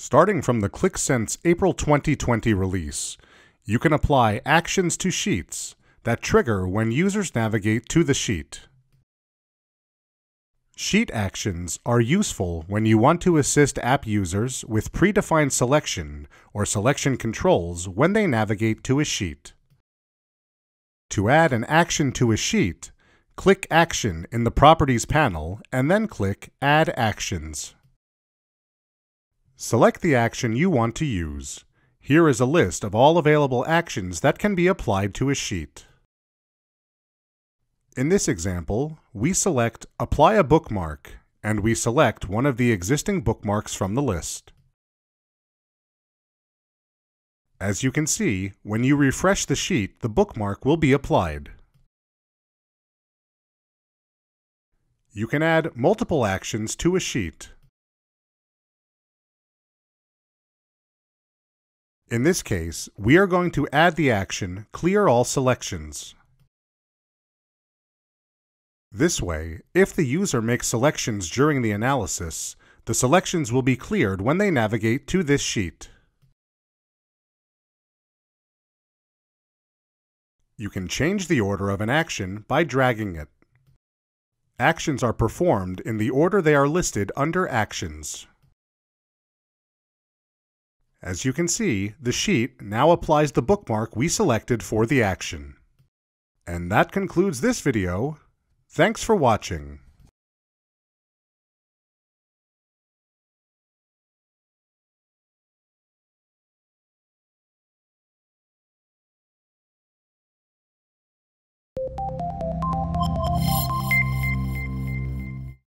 Starting from the Qlik Sense April 2020 release, you can apply actions to sheets that trigger when users navigate to the sheet. Sheet actions are useful when you want to assist app users with predefined selection or selection controls when they navigate to a sheet. To add an action to a sheet, click Action in the Properties panel and then click Add Actions. Select the action you want to use. Here is a list of all available actions that can be applied to a sheet. In this example, we select Apply a Bookmark, and we select one of the existing bookmarks from the list. As you can see, when you refresh the sheet, the bookmark will be applied. You can add multiple actions to a sheet. In this case, we are going to add the action Clear All Selections. This way, if the user makes selections during the analysis, the selections will be cleared when they navigate to this sheet. You can change the order of an action by dragging it. Actions are performed in the order they are listed under Actions. As you can see, the sheet now applies the bookmark we selected for the action. And that concludes this video. Thanks for watching.